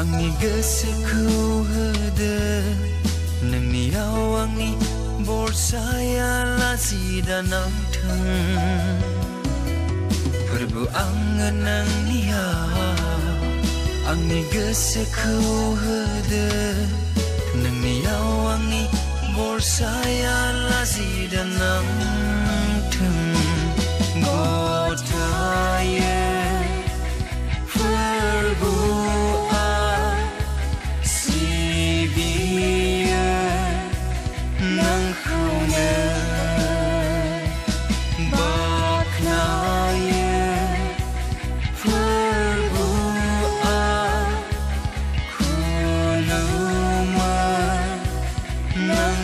Angi geseku hede Neng niau angni Bor saya lasi dan angteng Perbu angen nang niau angi geseku hede Neng niau angni Bor saya lasi dan angteng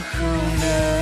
who knows.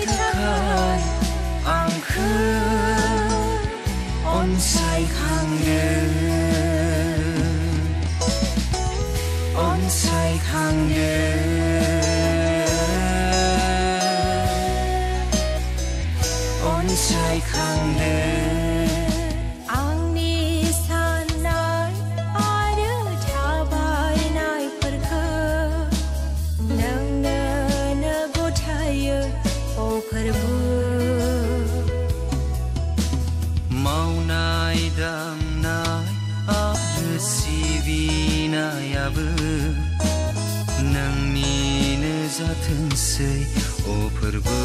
ithakar angkır on say kangir on say kangir on say kangir sivinayavı nang mine zatınsay oparbu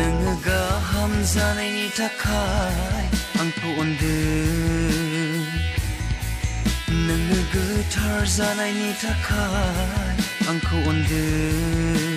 nang gaham zanayni takay ang puundun nang guitar zanayni takay ang puundun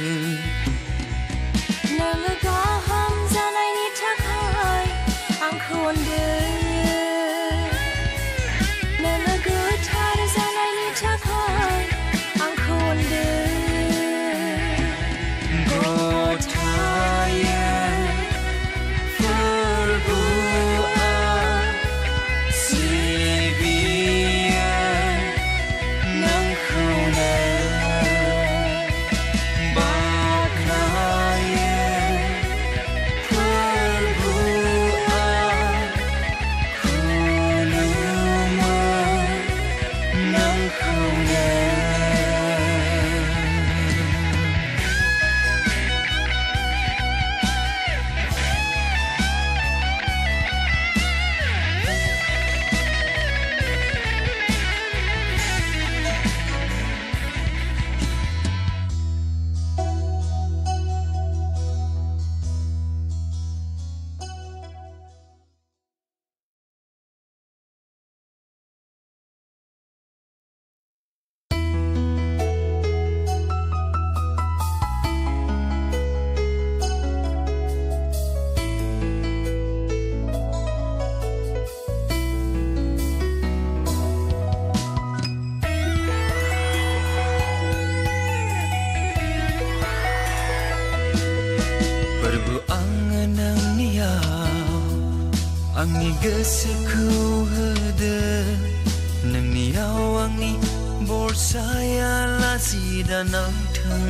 Angi gesuku hede Nemi awangi bor saya lasi dan nangtang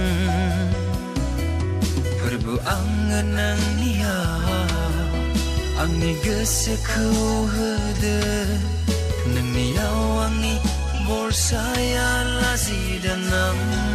Perbu angen nang dia Angi gesuku hede Nemi awangi bor saya lasi dan nangtang